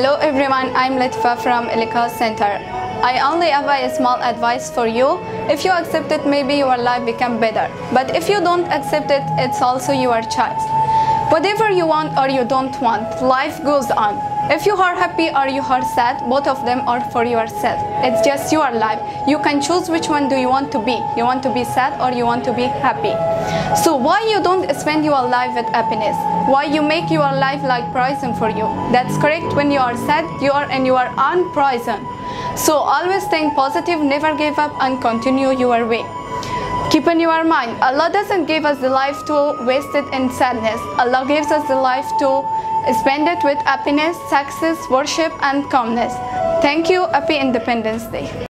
Hello everyone, I'm Latifa from Elica Center. I only have a small advice for you. If you accept it, maybe your life become better. But if you don't accept it, it's also your choice. Whatever you want or you don't want, life goes on. If you are happy or you are sad, both of them are for yourself. It's just your life. You can choose which one do you want to be. You want to be sad or you want to be happy. So why you don't spend your life with happiness? Why you make your life like poison for you? That's correct. When you are sad, you are and you are own poison. So always think positive, never give up and continue your way. Keep in your mind, Allah doesn't give us the life to waste it in sadness. Allah gives us the life to spend it with happiness, success, worship and calmness. Thank you. Happy Independence Day.